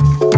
you.